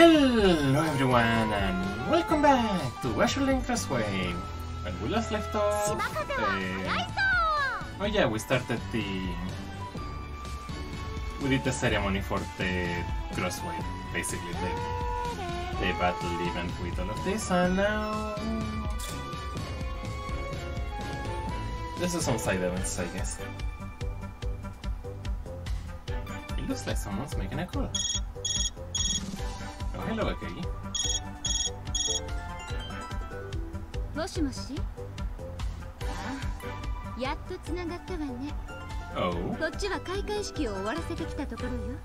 Hello everyone and welcome back to Azure Link Crossway. When we last left off, uh, oh yeah, we started the we did the ceremony for the Crossway, basically the the battle event with all of this, and now this is some side events, I guess. It looks like someone's making a call. Oh, hello, Akagi. もしもし？ああ。やっとつながったわね。Oh, こっちは開会式を終わらせてきたところよ。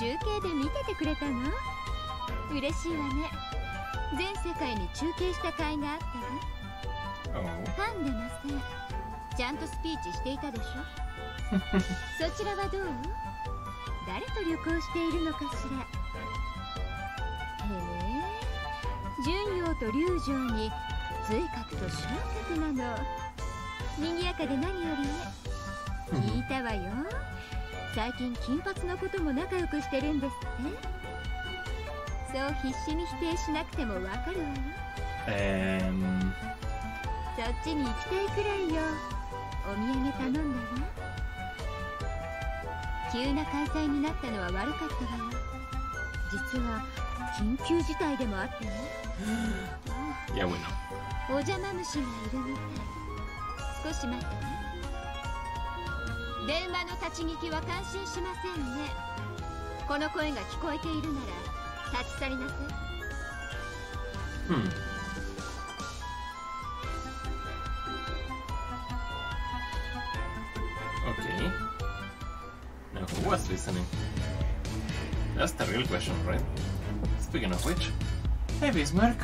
中継で見ててくれたの？嬉しいわね。全世界に中継した甲斐があったわ。oh. ファンでませ。んちゃんとスピーチしていたでしょ？そちらはどう？誰と旅行しているのかしら？へえ。純陽と龍城に随格と小格なの。賑やかで何よりね。聞いたわよ。最近金髪のことも仲良くしてるんですって。そう必死に否定しなくてもわかるわよ。Um, そっちに行きたいくらいよ。お土産頼んだわ急な開催になったのは悪かったわよ実は緊急事態でもあってね yeah, we know. お邪魔虫がいるみたい少し待ってね電話の立ち聞きは感心しませんねこの声が聞こえているなら立ち去りなさい Hmm. Okay. Who was listening? That's the real question, right? Speaking of which, hey Bismarck.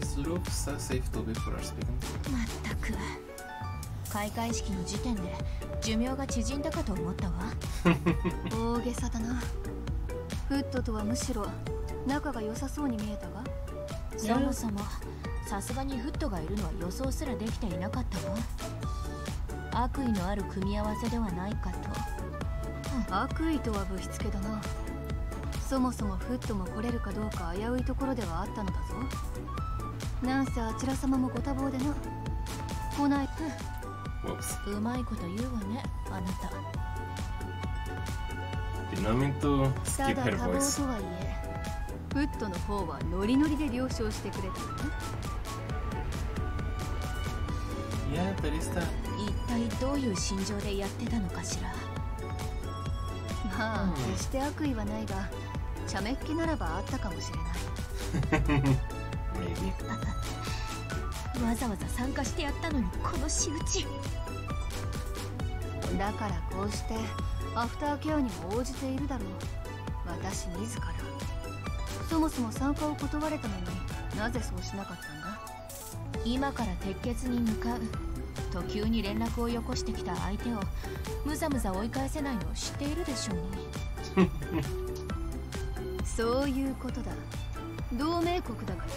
This looks as if two people are speaking. まったく開会式の時点で寿命が縮んだかと思ったわ大げさだなフットとはむしろ仲が良さそうに見えたがそもそもさすがにフットがいるのは予想すらできていなかったわ悪意のある組み合わせではないかと。悪意とはぶしつけだな。そもそもフットも来れるかどうか危ういところではあったのだぞ。なんせあちら様もご多忙でな。来ない。Whoops. うまいこと言うわねあなた。た skip だ her 多忙 voice. とはいえフットの方はノリノリで了承してくれたよ Yeah, there is that. 一体どういう心情でやってたのかしら。まあ、うん。決して悪意はないが茶目っ気ならばあったかもしれない. わざわざ参加してやったのにこの仕打ち。だからこうしてアフターケアにも応じているだろう。私自ら。そもそも参加を断れたのになぜそうしなかったんだ？今から鉄血に向かうと急に連絡をよこしてきた相手をむざむざ追い返せないのを知っているでしょうに そういうことだ。同盟国だからな。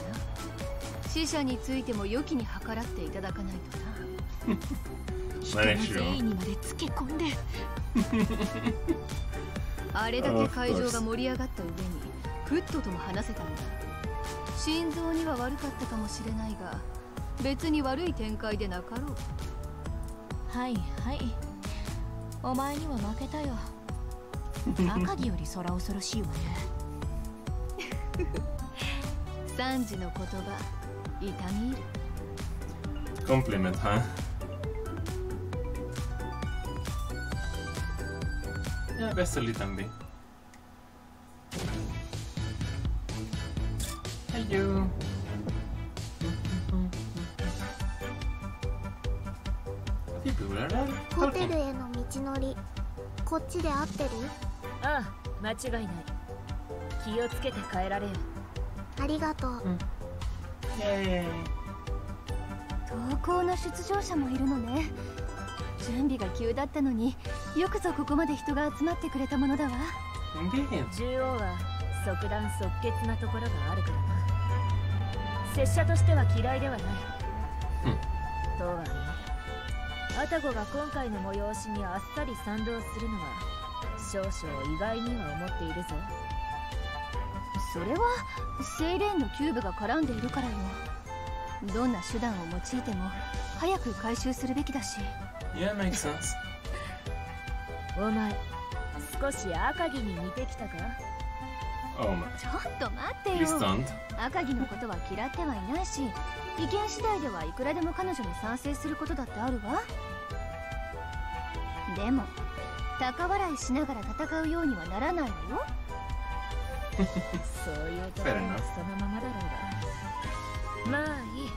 死者についても良きに計らっていただかないとな。人の善意にまでつけ込んで。あれだけ会場が盛り上がった上にフットとも話せたんだ。心臓には悪かったかもしれないが別に悪い展開でなかろうはいはいお前には負けたよ 赤城より空恐ろしいわね三時の言葉痛み入る Compliment, huh? Yeah, best a little bit. Hello. ホちで合ってる？ああ間違いない。気をつけて帰られよ。ありがとう。Yay. 投稿の出場者もいるのね。準備が急だったのによくぞここまで人が集まってくれたものだわ.中央は即断即決なところがあるからな。拙者としては嫌いではない、うん。とはいえアタゴが今回の催しにあっさり賛同するのは少々意外には思っているぞそれはセイレーンのキューブが絡んでいるからよどんな手段を用いても早く回収するべきだし Yeah, makes sense. お前少し赤城に似てきたか？Oh my. ちょっと待ってよ.赤城のことは嫌ってはいないし意見次第ではいくらでも彼女に賛成することだってあるわでも高笑いしながら戦うようにはならないわよ。そういうところ Fair は.そのままだろうが。まあいい。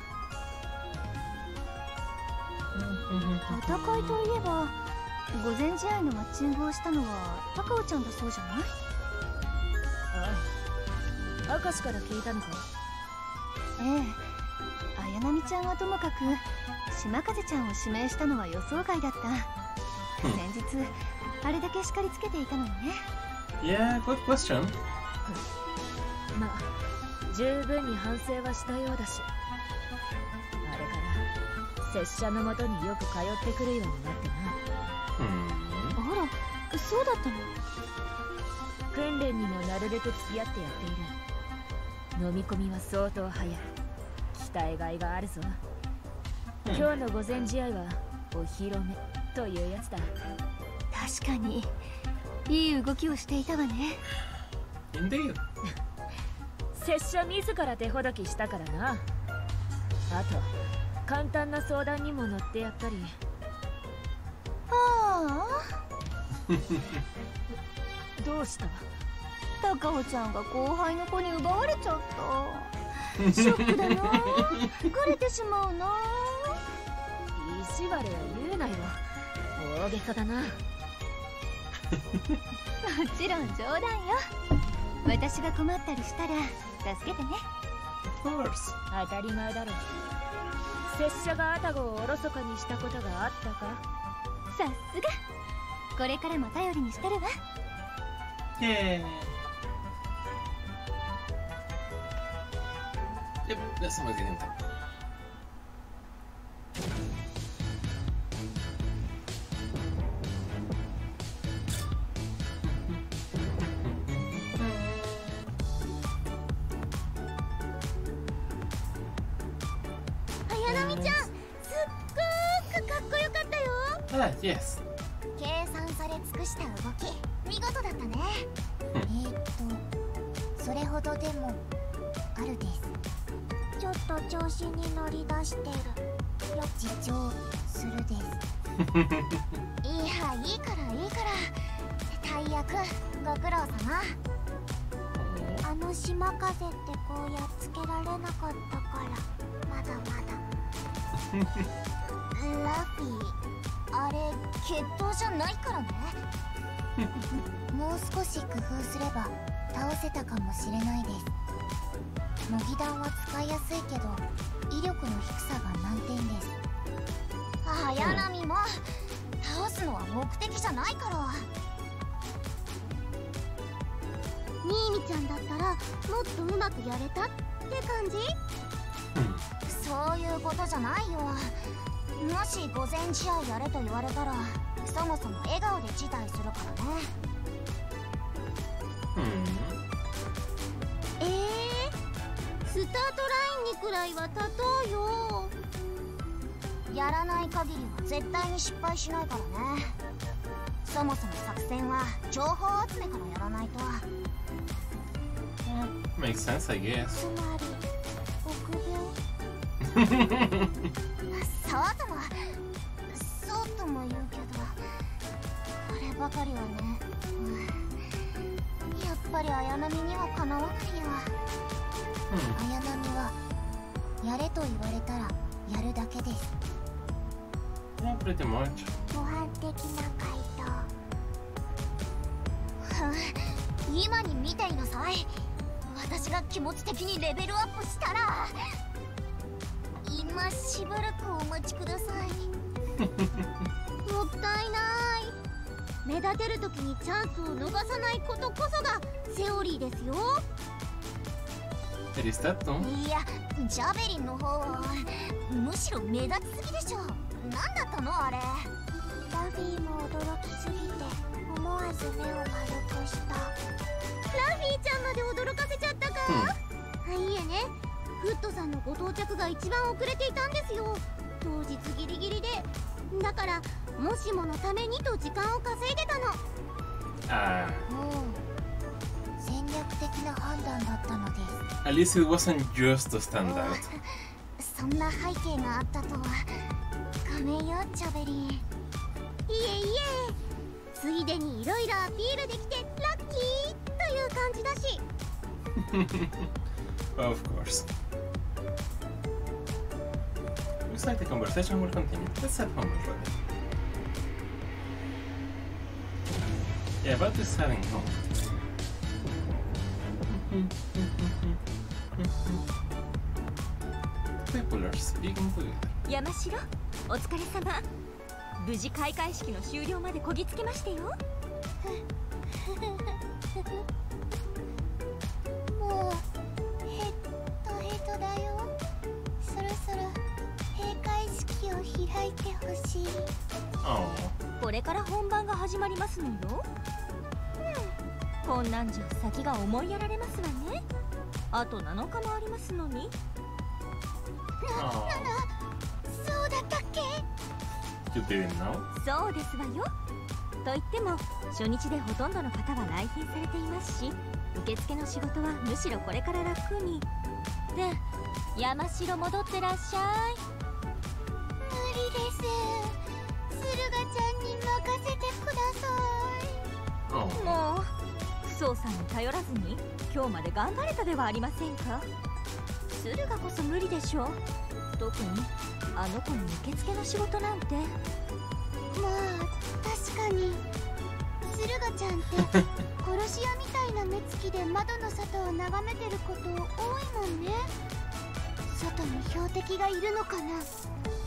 戦いといえば午前試合のマッチングをしたのは高尾ちゃんだそうじゃない？ああ。明石から聞いたのか。ええ。綾波ちゃんはともかく島風ちゃんを指名したのは予想外だった。うん先日あれだけ叱りつけていたのにね。Yeah, good question. まあ十分に反省はしたようだしあれから拙者のもとによく通ってくるようになってな。Hmm. あらそうだったの？訓練にもなるべく付き合ってやっている。飲み込みは相当早い。期待外があるぞ。今日の午前試合はお披露目というやつだ。確かに。いい動きをしていたわね.拙者自ら手ほどきしたからな。あと簡単な相談にも乗ってやったり。あ。どうした？あ高尾ちゃんが後輩の子に奪われちゃった。ショックだな。疲れてしまうな。意地悪を言うなよ大げさだなもちろん冗談よ。私が困ったりしたら助けてね。Of. 当たり前だろ。拙者がアタゴをおろそかにしたことがあったか？さすが。これからも頼りにしてるわ。Yay. Yep, that's somebody's getting top.「ご苦労様あの島風ってこうやっつけられなかったからまだまだ。ラフィーあれ決闘じゃないからね。もう少し工夫すれば倒せたかもしれないです。模擬弾は使いやすいけど威力の低さが難点です。綾波も倒すのは目的じゃないから。ミーミちゃんだったらもっとうまくやれたって感じ？Hmm. そういうことじゃないよ。もし午前試合やれと言われたらそもそも笑顔で辞退するからね。Hmm. えー、スタートラインにくらいは立とうよ。やらない限りは絶対に失敗しないからね。そもそも作戦は情報集めからやらないと Makes sense, I guess. つまり臆病そうともそうとも言うけどこればかりはね、うん。やって私が気持ち的にレベルアップしたら今しばらくお待ちください。もったいない。目立てる時にチャンスを逃さないことこそがセオリーですよ?いやジャベリンの方はむしろ目立ちすぎでしょ。何だったのあれ？ラフィーも驚きすぎて思わず目を丸くしたうん、いいえね。フットさんのご到着が一番遅れていたんですよ。当日ギリギリで。だからもしものためにと時間を稼いでたの。ああ。戦略的な判断だったのです。At least it wasn't just a standout そんな背景があったとは。ごめんよチョベリンいえいえ。ついでにいろいろアピールできてラッキーという感じだし Of course Looks like the conversation will continue. Let's have home already. Yeah, about this heading home. People are speaking to you. 山城お疲れ様無事開会式の終了までこぎつけましたよこれから本番が始まりますのよ。うんこんなんじゃ先が思いやられますわね。あと7日もありますのに。そうだったっけ?そうですわよ。と言っても初日でほとんどの方は来賓されていますし受付の仕事はむしろこれから楽に。で山城戻ってらっしゃいも。う父さんに頼らずに今日まで頑張れたではありませんか？駿河こそ無理でしょ。特にあの子の受付の仕事なんて。まあ確かに。駿河ちゃんって 殺し屋みたいな目つきで窓の外を眺めてること多いもんね。外に標的がいるのかな。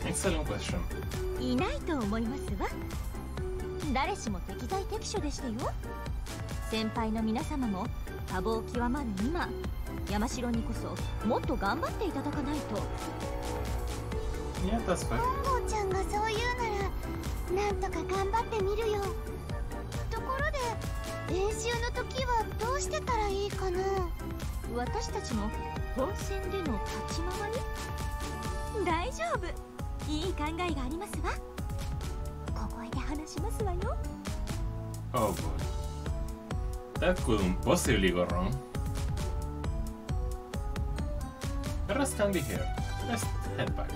Excellent question いないと思いますわ。誰しも適材適所でしたよ先輩の皆様も多忙極まる今山城にこそもっと頑張っていただかないと。いや確かに。本郷ちゃんがそう言うならなんとか頑張ってみるよ。ところで練習の時はどうしてたらいいかな？私たちの本戦での立ち回り？大丈夫。いい考えがありますわ。小声で話しますわよ。Oh boy That couldn't possibly go wrong The rest can be here Let's head back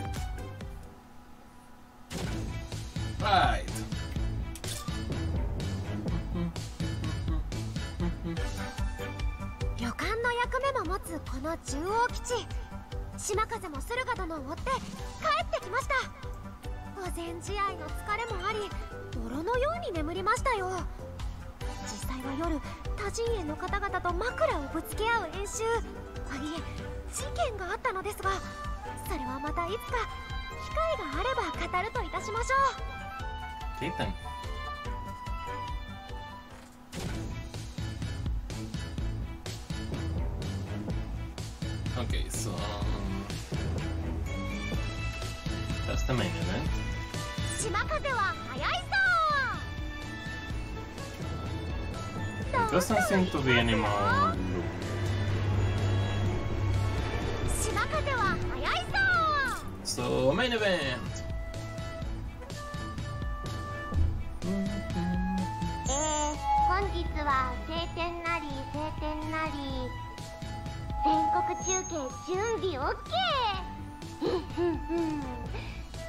Right. 旅館の役目も持つこの中央基地島風も駿河殿を追って帰ってきました午前試合の疲れもあり泥のように眠りましたよ隊は夜他陣営の方々と枕をぶつけ合う演習。あいえ事件があったのですがそれはまたいつか機会があれば語るといたしましょう。そ It doesn't seem to be any more. 島風は速いそ So main event. 日は晴天なり晴天なり全国中継準備 OK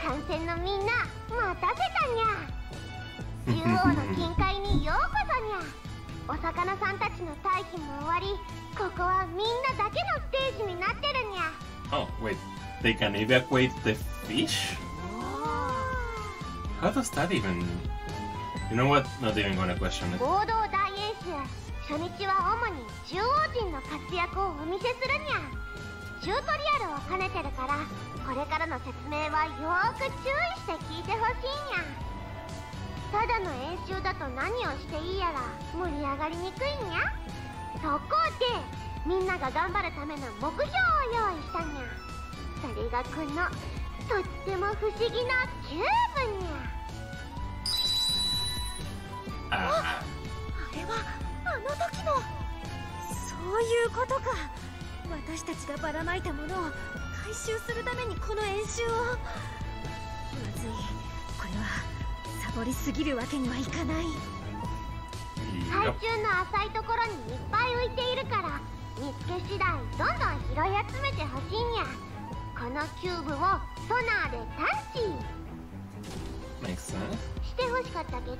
観戦のみん。な待たせたにゃ中央の近海にようこそにゃお魚さんたちの退避も終わりここはみんなだけのステージになってるにゃ Oh, wait. They can evacuate the fish? How does that even... You know what? Not even gonna question it. 合同大演習初日は主に中央人の活躍をお見せするにゃチュートリアルを兼ねてるからこれからの説明はよーく注意して聞いてほしいにゃただの演習だと何をしていいやら盛り上がりにくいにゃそこでみんなが頑張るための目標を用意したにゃそれがこのとっても不思議なキューブにゃああれはあの時のそういうことか。私たちがばらまいたものを回収するためにこの演習を。まずいサボりすぎるわけにはいかない。海中の浅いところにいっぱい浮いているから見つけ次第どんどん拾い集めてほしいんや。このキューブをソナーで探知.してほしかったけど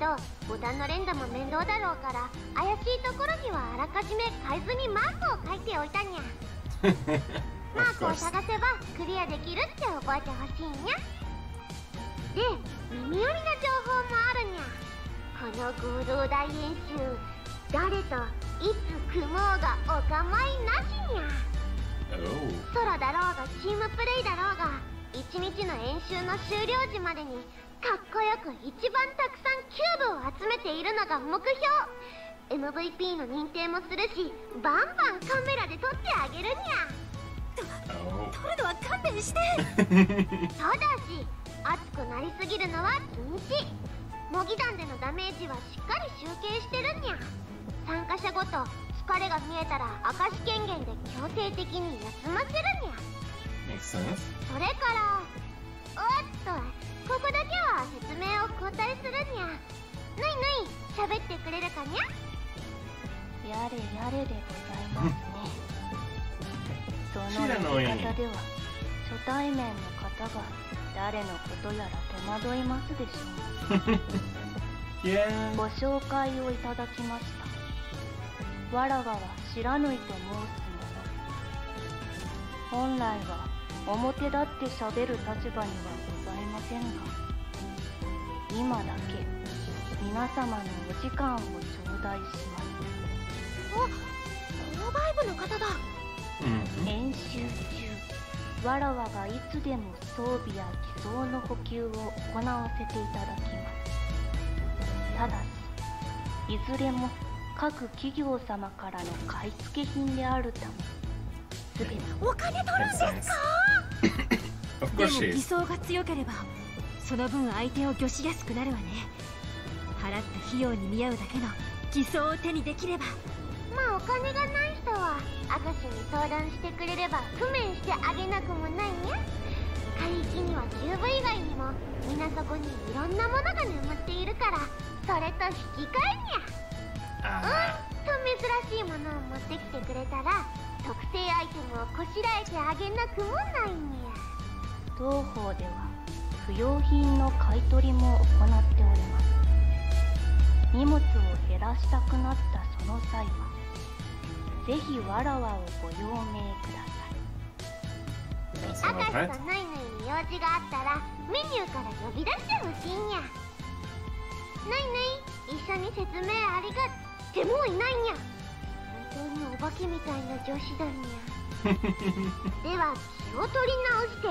ボタンの連打も面倒だろうから怪しいところにはあらかじめ海図にマークを書いておいたにゃ マークを.探せばクリアできるって覚えてほしいんや。で耳寄りな情報もあるにゃ。この合同大演習誰といつ組もうがお構いなしにゃ。Oh. ソロだろうがチームプレイだろうが1日の演習の終了時までにかっこよく一番たくさんキューブを集めているのが目標。MVP の認定もするしバンバンカメラで撮ってあげるにゃ。Oh. 取るのは勘弁して。ただし熱くなりすぎるのは禁止。模擬団でのダメージはしっかり集計してるにゃ。参加者ごと疲れが見えたら証権限で強制的に休ませるにゃ。Makes sense. それからおっとここだけは説明を交代するにゃ。ぬいぬい喋ってくれるかにゃ。やれやれでございますね。その知らのやいり方では初対面の方が誰のことやら戸惑いますでしょう Yeah. ご紹介をいただきましたわらわは知らぬいと申す者本来は表立って喋る立場にはございませんが今だけ皆様のお時間を頂戴しますプロバイブの方だ Mhm. 演習中わらわがいつでも装備や偽装の補給を行わせていただきますただしいずれも各企業様か？らの買い付け品であるためすべてお金取る Makes sense. of で course も偽.装が強ければその分相手を御しやすくなるわね払った費用に見合うだけの偽装を手にできればまあお金がない人は明石に相談してくれれば工面してあげなくもないにゃ。海域にはキューブ以外にも水底にいろんなものが眠っているからそれと引き換えにゃ。Ah. と珍しいものを持ってきてくれたら特製アイテムをこしらえてあげなくもないにゃ。当方では不要品の買い取りも行っております。荷物を減らしたくなったその際はぜひわらわをご用命ください。明石.とナイナイに用事があったらメニューから呼び出してほしいんや。ナイナイ一緒に説明ありがってもういないにゃ本当にお化けみたいな女子だにゃ では気を取り直して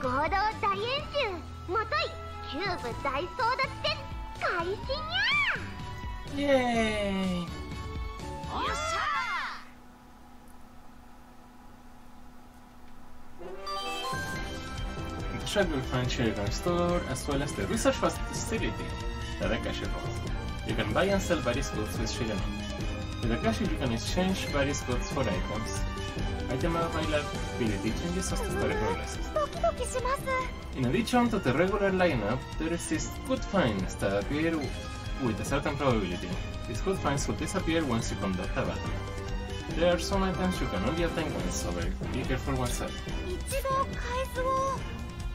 合同大演習。もといキューブ大争奪戦開始にゃ Yay. Shred will find Sheridan store as well as the research facility that the cache holds. You can buy and sell various goods with Sheridan. With the cache you can exchange various goods for items. Item availability changes as the story progresses. In addition to the regular lineup, there exist good finds that appear with a certain probability. These good finds will disappear once you conduct a battle. There are some items you can only obtain once, so be careful oneself.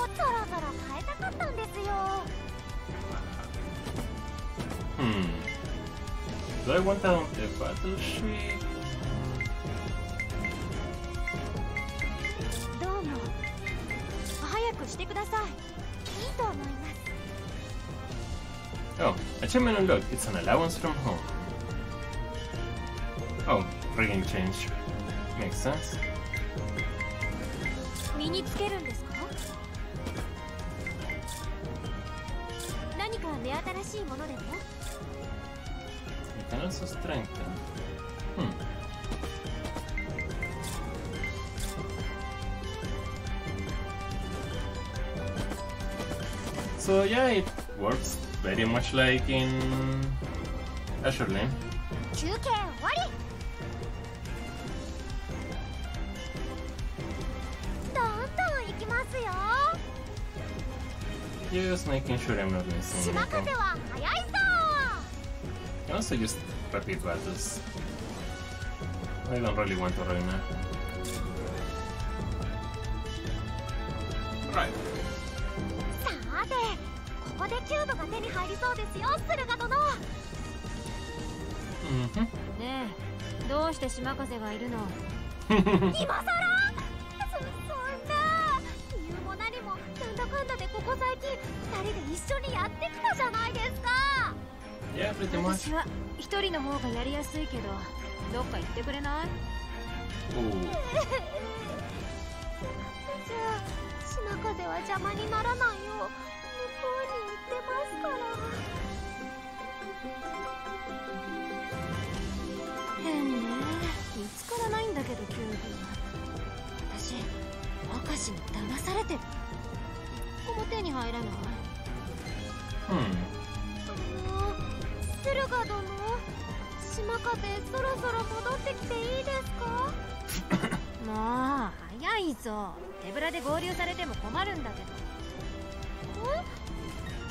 そろそろ変えたかったんですよ Hmm. Do I want a, a battle sheet? どうも早くしてくださいいいと思います Oh, achievement unlocked. It's an allowance from home. Oh, rigging change. Makes sense. 身につけるんで 新しいものでも You can also strengthen. Hmm. So yeah, it works very much like in Azure Lane. は早い You can also use rapid battles. I don't really want to right now. Right. ぞさてここでキューブが手に入りそうですよ駿河殿 Mm-hmm. ねえどうして島風がいるの今さ私は一人の方がやりやすいけどどっか行ってくれない？じゃあ島風は邪魔にならないよう向こうに行ってますから。変ね。見つからないんだけどキューブ私明石に騙されてる。ここも手に入らない？Hmm. あの駿河殿島風そろそろ戻ってきていいですか？もう早いぞ。手ぶらで合流されても困るんだけど。え？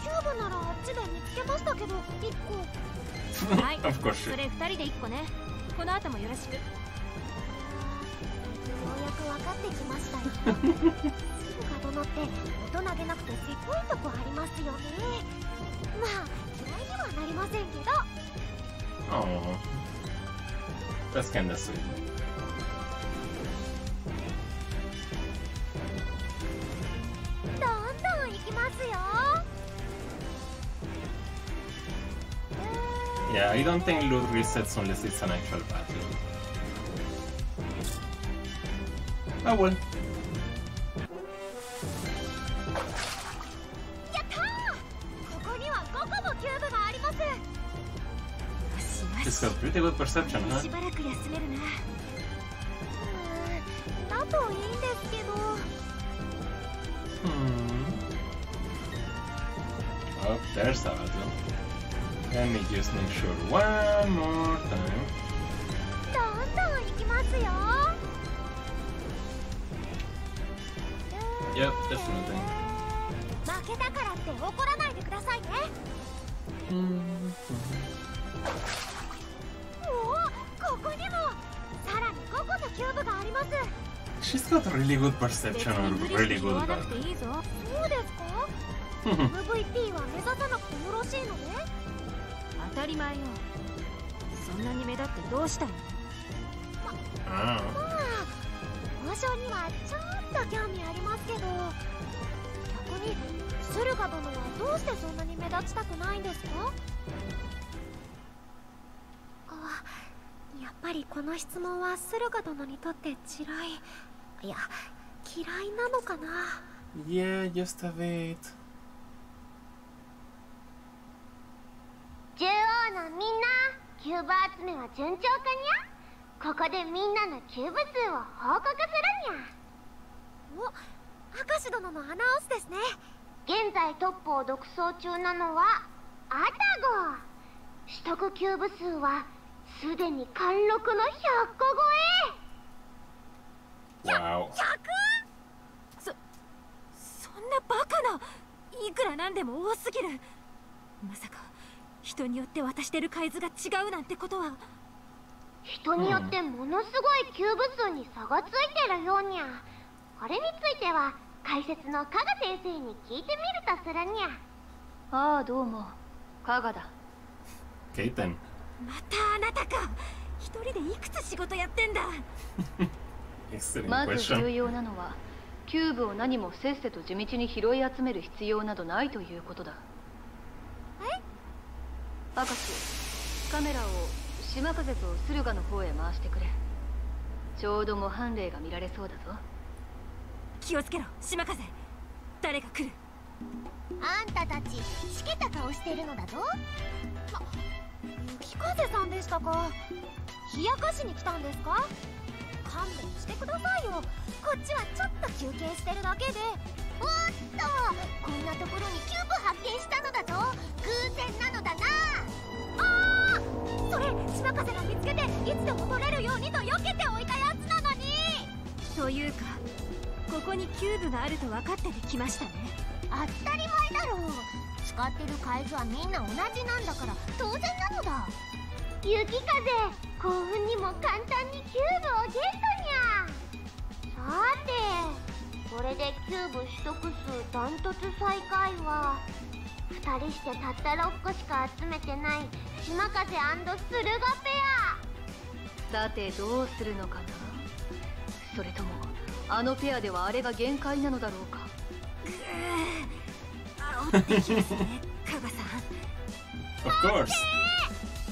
キューブならあっちで見つけましたけど1個。はい. それ2人で1個ね。この後もよろしく。ようやく分かってきましたよ。駿河殿って大人げなくてせっこいとこありますよね。まあはなりませんけど Oh. That's kinda sweet. どんどん行きますよ Yeah, I don't think loot resets unless it's an actual battle. Oh well. is perception, huh? Hmm. Oh, there's a battle. Let me just make sure one more time. Yep, that's ります。She's got really good perception 別 or really good そうですか？MVP は目指さなくてよろしいのね。当たり前よ。そんなに目立ってどうしたいの Ah. まあ交渉にはちょっと興味ありますけど。逆に駿河殿はどうしてそんなに目立ちたくないんですか？やっぱりこの質問は駿河殿にとってつらい。いや嫌いなのかな？Yeah, just a bit. 中央のみんなキューブ集めは順調かにゃ？ここでみんなのキューブ数を報告するにゃ。お明石殿のアナウンスですね。現在トップを独走中なのはアタゴ。取得キューブ数はすでに貫禄の100個超 Wow. そんなバカないくらなんでも多すぎる。まさか人によって渡してる海図が違うなんてことは。人によってものすごいキューブ数に差がついてるようにゃ。これについては解説の加賀先生に聞いてみるとするにゃ。ああどうも。加賀だ。ケイテンまたあなたか。一人でいくつ仕事やってんだ。まず重要なのはキューブを何もせっせと地道に拾い集める必要などないということだ。え？明石カメラを島風と駿河の方へ回してくれ。ちょうど模範例が見られそうだぞ。気をつけろ島風。誰が来る。あんたたちしけた顔してるのだぞ。あ雪風さんでしたか？冷やかしに来たんですか？勘弁してくださいよ。こっちはちょっと休憩してるだけで。おっと！こんなところにキューブ発見したのだぞ。偶然なのだな。あー！それ島風が見つけていつでも取れるようにと避けておいたやつなのに。というかここにキューブがあると分かってて来ましたね。当たり前だろ。う使ってる海図はみんな同じなんだから当然なのだ。雪風幸運にも簡単にキューブをゲットにゃ。さてこれでキューブ取得数ダントツ最下位は2人してたった6個しか集めてない島風駿河ペアさてどうするのかな？それともあのペアではあれが限界なのだろうか？煽ってきますね加賀さん Of course. アキ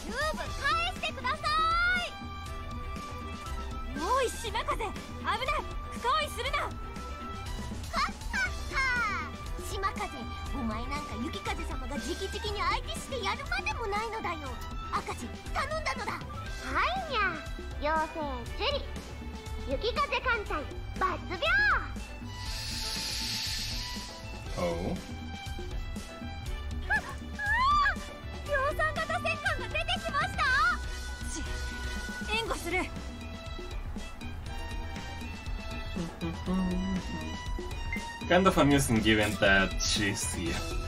ューブ返してくださいおい島風危ない不行為するなはっはっは島風お前なんか雪風様が直々に相手してやるまでもないのだよ赤字頼んだのだはいにゃ妖精ジュリ雪風艦隊抜病 Oh Kind of amusing given that she's here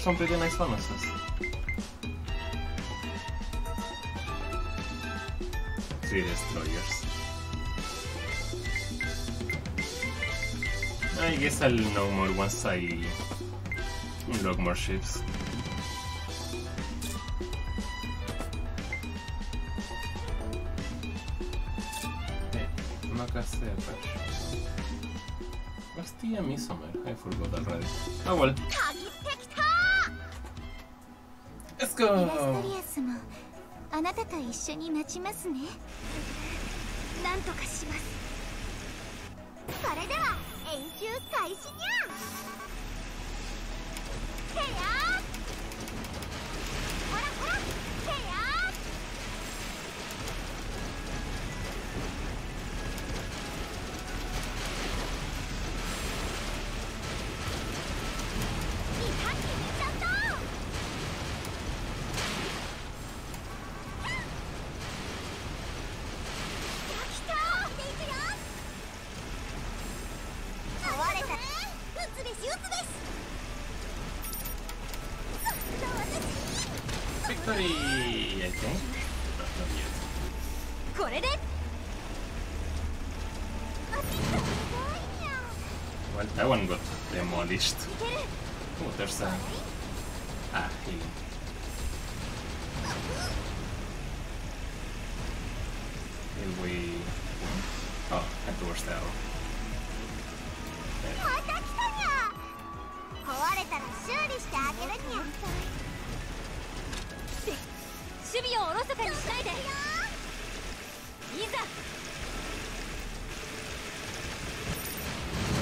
Are some pretty nice bonuses. Three destroyers. I guess I'll know more once I unlock more ships. The Midsummer? I forgot already. Oh well. か。イラストリアスもあなたと一緒に待ちますね。なんとかします。それでは演習開始にゃ。heavy, I think. Well, that one got demolished. Oh, there's a... Ah, healing.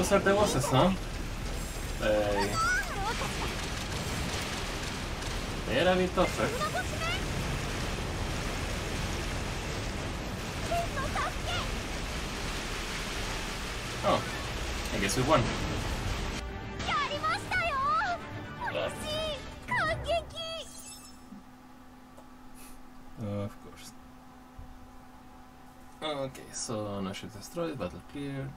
Those are the bosses, huh? They... They're a. Oh, I guess we won. Of course. Okay, so no ship destroyed, battle clear.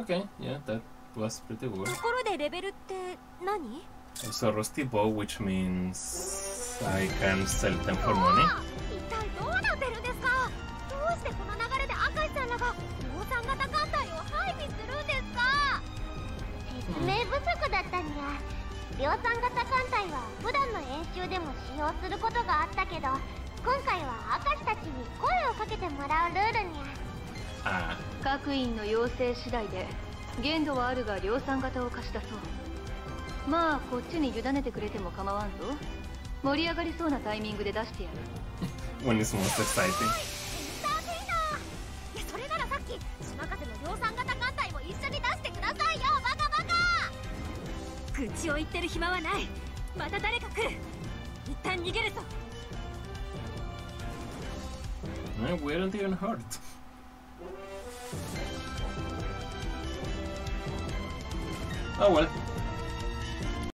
Okay, yeah, that was pretty good. ところでレベルって何？Also rusty bow, which means I can sell them for money. 一体どうなってるんですか？どうしてこの流れで明石さんらが量産型艦隊を配備するんですか？説明不足だったにゃ量産型艦隊は普段の演習でも使用することがあったけど今回は明石たちに声をかけてもらうルールにゃ Ah, 各員の要請次第で限度はあるが量産型を貸し出そう。まあこっちに委ねてくれても構わんぞ。盛り上がりそうなタイミングで出してやる。when it's most exciting. エンターテイナー。いやそれならさっき島風の量産型艦隊も一緒に出してくださいよバカバカ。愚痴を言ってる暇はない。また誰か来る。一旦逃げるぞ。Eh, aren't even hurt. Oh well.